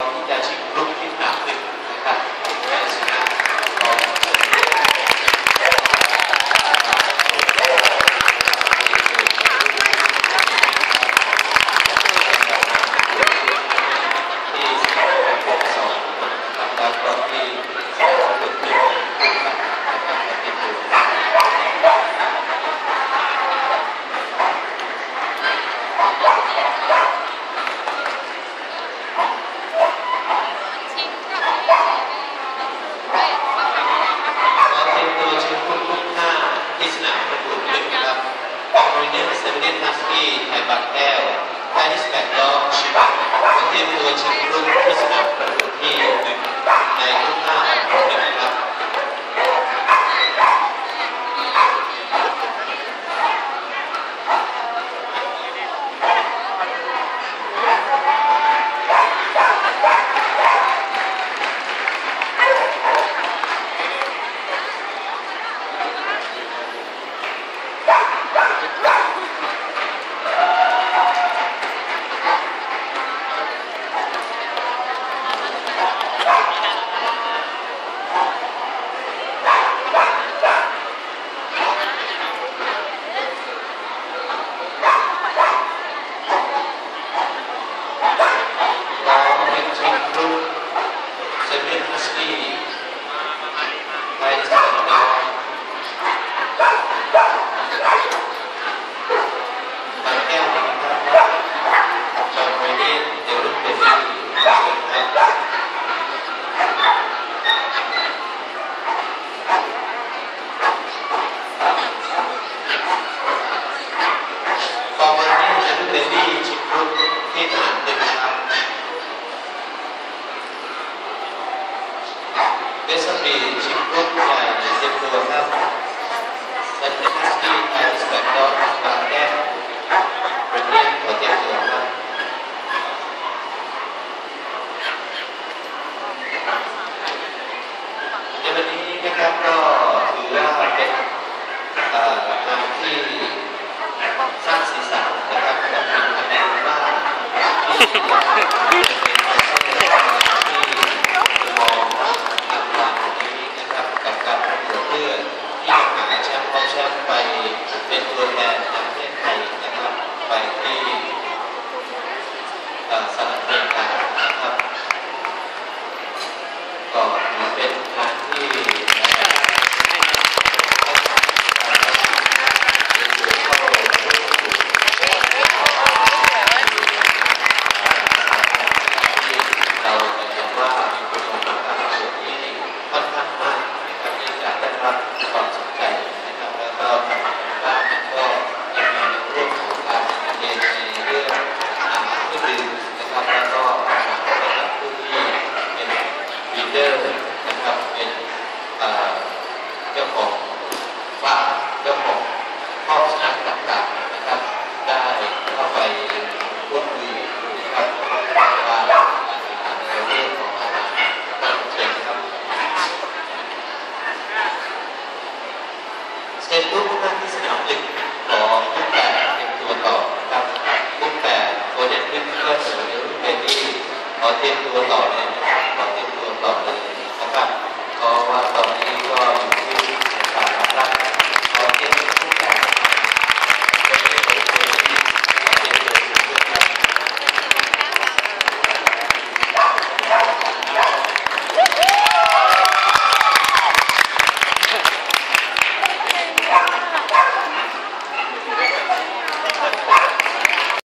you. Seventeen Husky, Taipei L, Chinese Black Dog, Tim Ho, Chen Kun, Krishna, dia tak punya